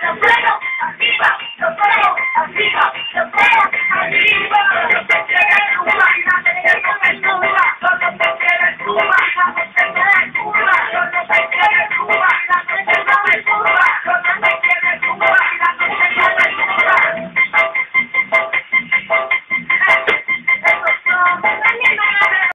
the fuego! the fuego! the fuego! ¡Los fuego!